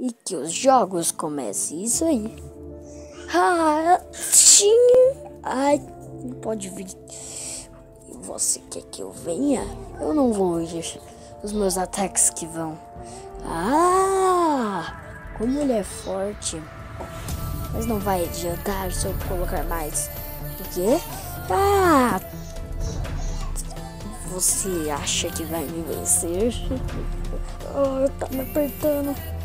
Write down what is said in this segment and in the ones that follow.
e que os jogos comecem. Isso aí. Ah. Ai, não pode vir. Você quer que eu venha? Eu não vou. Os meus ataques que vão. Ah, como ele é forte. Mas não vai adiantar se eu colocar mais. O quê? Ah! Você acha que vai me vencer? Oh, tá me apertando.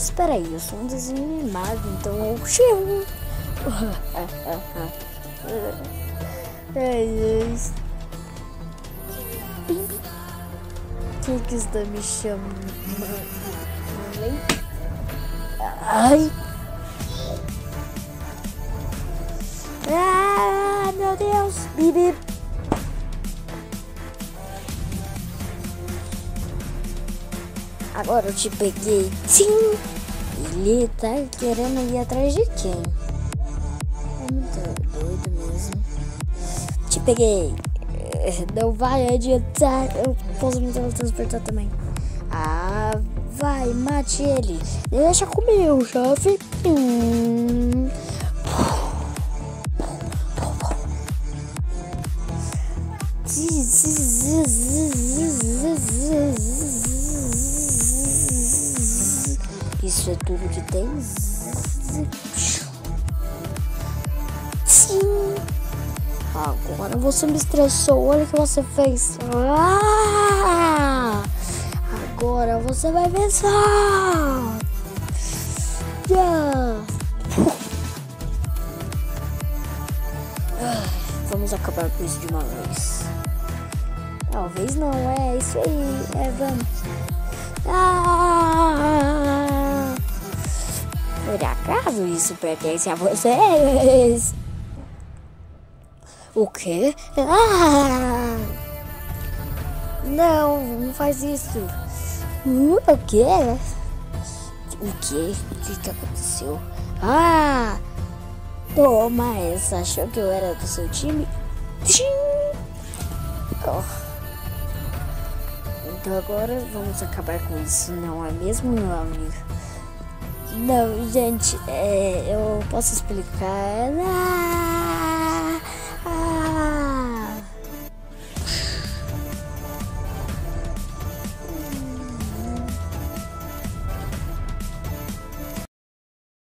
Espera aí, eu sou um desenho animado, então eu chego. Ai, ai. Quem que está me chamando? Ai. Ah, meu Deus. Bibi. Agora eu te peguei. Sim. Ele tá querendo ir atrás de quem? É muito doido mesmo. Te peguei. Não vai adiantar. Eu posso me transportar também. Ah, vai, mate ele. Deixa comigo, chefe. Hum. Isso é tudo que tem? Sim. Agora você me estressou. Olha o que você fez. Ah! Agora você vai pensar. Yeah. Vamos acabar com isso de uma vez. Talvez não, é isso aí. É, vamos. Ah! Por acaso isso pertence a vocês? O quê? Ah! Não, não faz isso. Uh, o quê? O quê? O que, que aconteceu? Ah! Toma essa. Achou que eu era do seu time? Oh. Então agora vamos acabar com isso, não é mesmo, meu amigo? Não, gente, é, eu posso explicar. Ah!